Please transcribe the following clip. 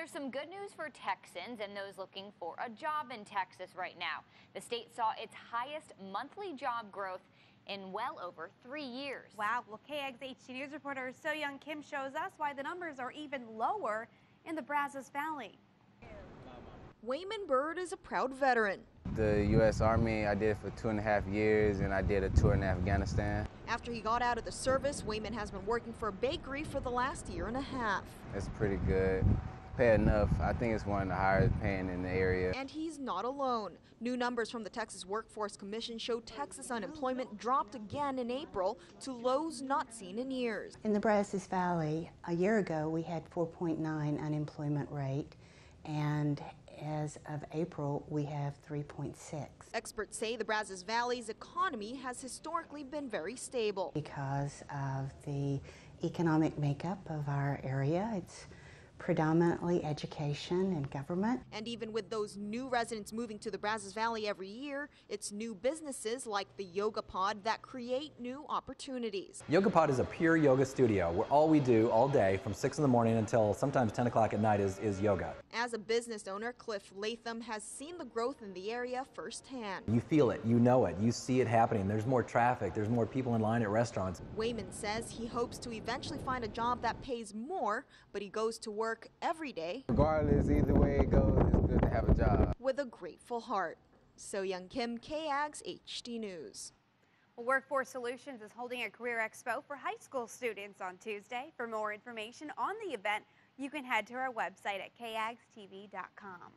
there's some good news for Texans and those looking for a job in Texas right now. The state saw its highest monthly job growth in well over three years. Wow. Well, KXAN HD News reporter Soyoung Kim shows us why the numbers are even lower in the Brazos Valley. Wayman Bird is a proud veteran. The U.S. Army, I did for two and a half years, and I did a tour in Afghanistan. After he got out of the service, Wayman has been working for a bakery for the last year and a half. It's pretty good. Pay enough. I think it's one of the highest paying in the area. And he's not alone. New numbers from the Texas Workforce Commission show Texas unemployment dropped again in April to lows not seen in years. In the Brazos Valley, a year ago we had 4.9 unemployment rate and as of April, we have 3.6. Experts say the Brazos Valley's economy has historically been very stable. Because of the economic makeup of our area, it's predominantly education and government. And even with those new residents moving to the Brazos Valley every year, it's new businesses like the Yoga Pod that create new opportunities. Yoga Pod is a pure yoga studio where all we do all day from 6 in the morning until sometimes 10 o'clock at night is, is yoga. As a business owner, Cliff Latham has seen the growth in the area firsthand. You feel it, you know it, you see it happening. There's more traffic, there's more people in line at restaurants. Wayman says he hopes to eventually find a job that pays more, but he goes to work work every day. Regardless, either way it goes, it's good to have a job. With a grateful heart. Soyoung Kim, KAGS HD News. Well, Workforce Solutions is holding a career expo for high school students on Tuesday. For more information on the event, you can head to our website at kagstv.com.